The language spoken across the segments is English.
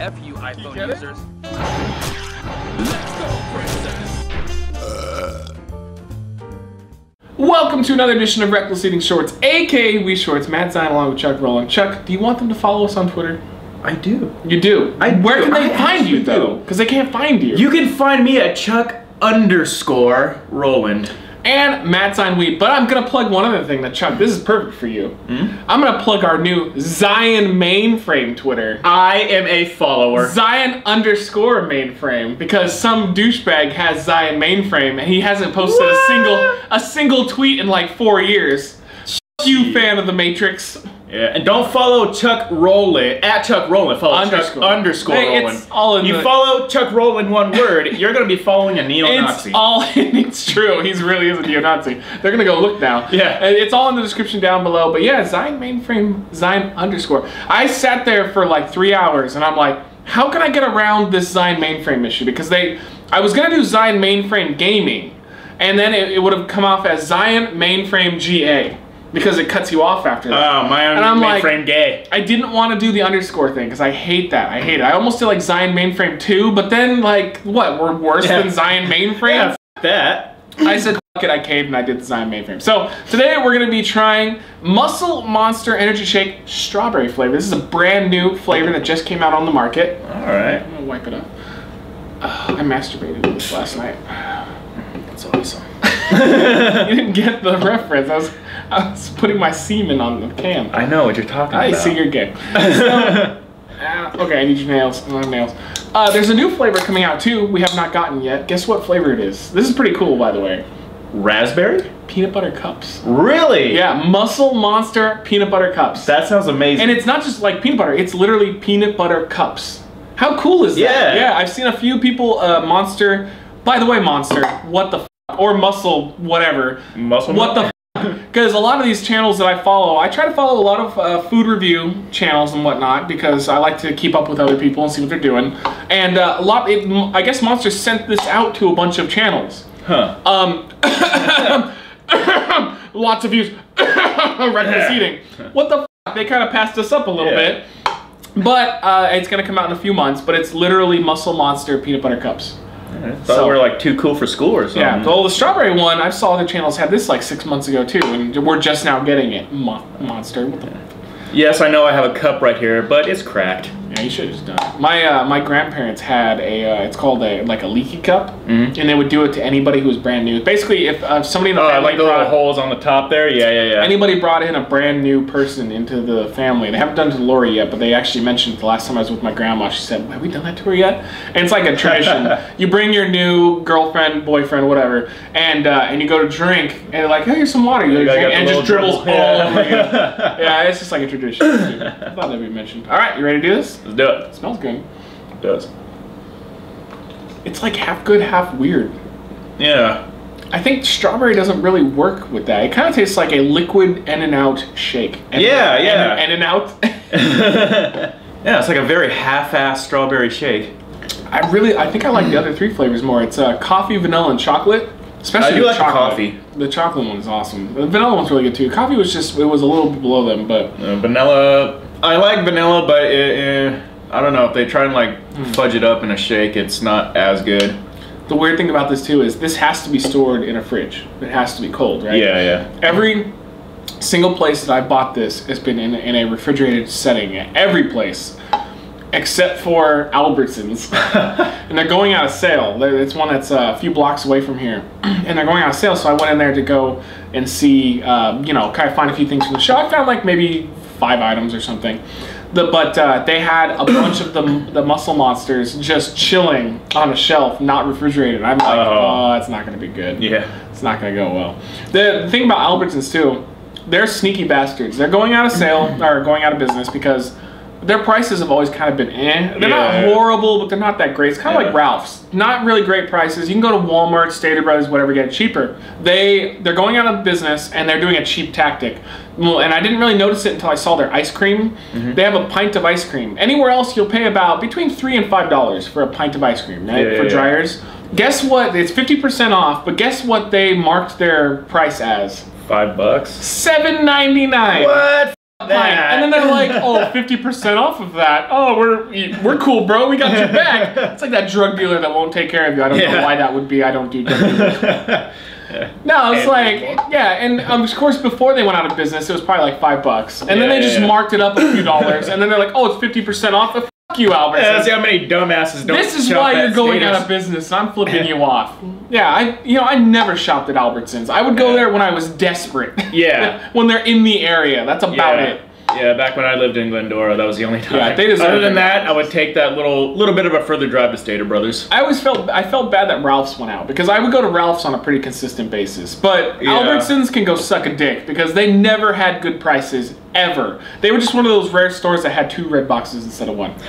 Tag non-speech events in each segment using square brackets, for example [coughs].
F you iPhone get it? users. Uh. Welcome to another edition of Wreckless Eating Shorts, aka We Shorts. Matt Zion along with Chuck Roland. Chuck, do you want them to follow us on Twitter? I do. You do. I Where do. can they I find you though? Because they can't find you. You can find me at Chuck underscore Roland. And Matt Zion Wheat. But I'm gonna plug one other thing that Chuck. This is perfect for you. Hmm? I'm gonna plug our new Zion mainframe Twitter. I am a follower. Zion underscore mainframe because some douchebag has Zion mainframe and he hasn't posted a single a single tweet in like four years. You fan of the Matrix? Yeah, and don't follow Chuck Roland at Chuck Roland. Follow Underscore. Chuck underscore Hey, Roland. it's all in you the- follow Chuck Roland one word, [laughs] you're gonna be following a neo-Nazi. It's all. [laughs] It's true. He's really is a neo-Nazi. They're gonna go look now. Yeah. And It's all in the description down below. But yeah, Zion mainframe Zion underscore. I sat there for like three hours and I'm like, how can I get around this Zion mainframe issue? Because they, I was gonna do Zion mainframe gaming, and then it, it would have come off as Zion mainframe GA because it cuts you off after that. Oh, my And I'm like- mainframe gay. I didn't want to do the underscore thing because I hate that. I hate it. I almost did like Zion mainframe 2, but then like what? We're worse Yeah. than Zion mainframe. Yeah, f- that. I said fuck it, I caved and I did Zion mainframe. So today we're gonna be trying Muscle Monster Energy Shake Strawberry flavor. This is a brand new flavor that just came out on the market. All right. I'm gonna wipe it up. Ugh, I masturbated last night. [sighs] That's awesome. [laughs] You didn't get the reference. [laughs] I was, putting my semen on the can. I know what you're talking I about. I see you're gay. So, uh, okay, I need your nails. I want nails. Uh, there's a new flavor coming out too. We have not gotten yet. Guess what flavor it is? This is pretty cool, by the way. Raspberry? Peanut butter cups. Really? Yeah, Muscle Monster peanut butter cups. That sounds amazing. and it's not just like peanut butter; it's literally peanut butter cups. How cool is that? Yeah. Yeah, I've seen a few people. Uh, Monster. By the way, Monster. What the f- or Muscle whatever. Muscle What the because a lot of these channels that I follow, I try to follow a lot of uh, food review channels and whatnot because I like to keep up with other people and see what they're doing. And uh, a lot, it, I guess Monster sent this out to a bunch of channels. Huh. Um, [coughs] lots of views. [coughs] Wreckless eating. What the? F-? They kind of passed us up a little Yeah. bit. But uh, it's gonna come out in a few months. But it's literally Muscle Monster peanut butter cups. I thought So- we were like too cool for school or something. Yeah. Well, the strawberry one, I saw other channels had this like six months ago too, and we're just now getting it. Mo- monster. Yes, I know I have a cup right here, but it's cracked. Yeah, you should have just done it. My uh, my grandparents had a uh, it's called a like a leaky cup, Mhm. and they would do it to anybody who was brand new. Basically, if uh, somebody in the Oh, family like the little holes on the top there. Yeah, yeah, yeah. anybody brought in a brand new person into the family. They haven't done it to Lori yet, but they actually mentioned the last time I was with my grandma. She said, "Have we done that to her yet?" And it's like a tradition. [laughs] you bring your new girlfriend, boyfriend, whatever, and uh, and you go to drink, and they're like, "Oh, here's some water." You to drink, and it just dribbles all over you. Yeah. [laughs] Yeah, it's just like a tradition. I thought that'd be mentioned. All right, you ready to do this? Let's do it. smells good. It does. It's like half good, half weird. Yeah. I think strawberry doesn't really work with that. It kind of tastes like a liquid In-N-Out shake. And, Yeah, yeah. In-N-Out. [laughs] [laughs] yeah, it's like a very half-assed strawberry shake. I really, I think I like the other three flavors more. It's uh, coffee, vanilla, and chocolate. Especially I do the like the chocolate. coffee. The chocolate one is awesome. The vanilla one's really good too. Coffee was just, it was a little below them, but Uh, vanilla. I like vanilla, but it, eh, I don't know if they try and like Hmm. fudge it up in a shake, it's not as good. the weird thing about this too is this has to be stored in a fridge. It has to be cold, right? Yeah, yeah. Every single place that I bought this has been in, in a refrigerated setting. Every place. Except for Albertsons. [laughs] and they're going out of sale. It's one that's uh, a few blocks away from here. [clears throat] and they're going out of sale, so I went in there to go and see, uh, you know, kind of find a few things from the show. I found like maybe five items or something. The, but uh, they had a bunch of the, the muscle monsters just chilling on a shelf, not refrigerated. I'm like, Oh. oh, it's not going to be good. Yeah. It's not going to go well. The, the thing about Albertsons too, they're sneaky bastards. They're going out of sale [clears throat] or going out of business because their prices have always kind of been eh. They're not horrible, but they're not that great. It's kind of Yeah. like Ralph's. Not really great prices. You can go to Walmart, Stater Brothers, whatever, get cheaper. They they're going out of business and they're doing a cheap tactic. Well, and I didn't really notice it until I saw their ice cream. Mm-hmm. They have a pint of ice cream. Anywhere else, you'll pay about between three and five dollars for a pint of ice cream, right? Yeah, for yeah, yeah. Dreyer's. Guess what? It's fifty percent off. But guess what? They marked their price as Five bucks. seven ninety nine. What? Pint. And then they're like, oh, [laughs] 50% off of that. Oh, we're we're cool, bro. We got your [laughs] back. It's like that drug dealer that won't take care of you. I don't know why that would be. I don't do drug dealers. [laughs] No, it's like, yeah, and um, of course, before they went out of business, it was probably like five bucks. And then Yeah, they just yeah, yeah. marked it up a few dollars. And then they're like, oh, it's 50% off. Fuck you, Albertsons. Yeah, see how many dumbasses don't. This is why you're going Status. out of business. I'm flipping [laughs] you off. Yeah, I you know I never shopped at Albertsons. I would go there when I was desperate. Yeah. [laughs] when they're in the area. That's about yeah. it. Yeah, back when I lived in Glendora, that was the only time. Yeah, they deserve Other than that, I would take that little little bit of a further drive to Stater Brothers. I always felt I felt bad that Ralph's went out because I would go to Ralph's on a pretty consistent basis. But Yeah. Albertsons can go suck a dick because they never had good prices ever. They were just one of those rare stores that had two red boxes instead of one. [laughs]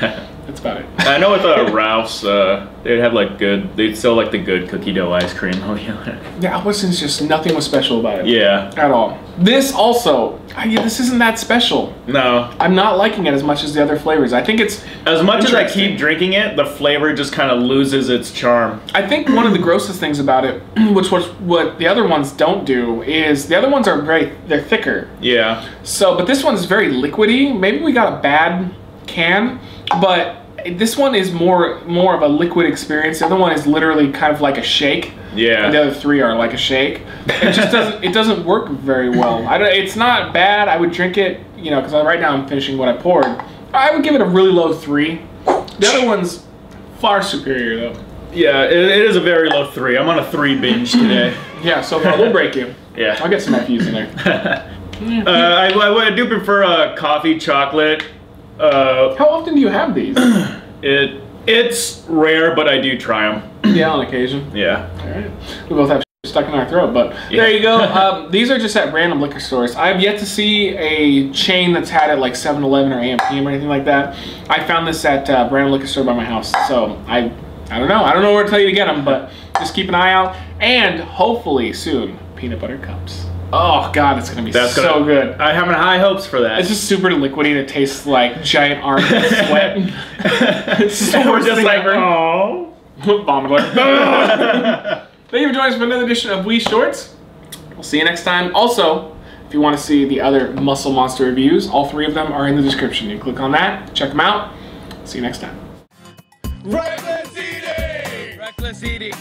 That's about it. I know with uh, Ralph's, uh, they'd have like good. They'd sell like the good cookie dough ice cream. [laughs] Oh yeah. Yeah, Albertsons just nothing was special about it. Yeah. At all. This also, I, yeah, this isn't that special. No. I'm not liking it as much as the other flavors. I think it's As much as I keep drinking it, the flavor just kind of loses its charm. I think one of the grossest things about it, [clears throat] which was what the other ones don't do, is the other ones are very they're thicker. Yeah. So, but this one's very liquidy. Maybe we got a bad can, but this one is more more of a liquid experience. The other one is literally kind of like a shake. Yeah. And the other three are like a shake. It just [laughs] doesn't it doesn't work very well. I don't, it's not bad. I would drink it, you know, because right now I'm finishing what I poured. I would give it a really low three. The other one's far superior though. Yeah. It, it is a very low three. I'm on a three binge today. Yeah, so far we'll break you. [laughs] Yeah. I'll get some FUs in there. [laughs] Uh, I, I, I do prefer uh, coffee chocolate. Uh, How often do you have these? [clears throat] it it's rare, but I do try them. yeah, on occasion. Yeah. All right. We both have stuck in our throat, but there you go. [laughs] Um, these are just at random liquor stores. I have yet to see a chain that's had it like 7-Eleven or AMPM or anything like that. I found this at uh, random liquor store by my house, so I I don't know. I don't know where to tell you to get them, but just keep an eye out. And hopefully soon, peanut butter cups. Oh God, it's gonna be That's so gonna- good. I having high hopes for that. It's just super liquidy and it tastes like giant [laughs] arms of sweat. it's the And we're just like, ever. oh. [laughs] Vomit alert. [laughs] Thank you for joining us for another edition of We Shorts. We'll see you next time. Also, if you want to see the other Muscle Monster reviews, all three of them are in the description. You click on that, check them out. See you next time. Wreckless eating! Wreckless eating!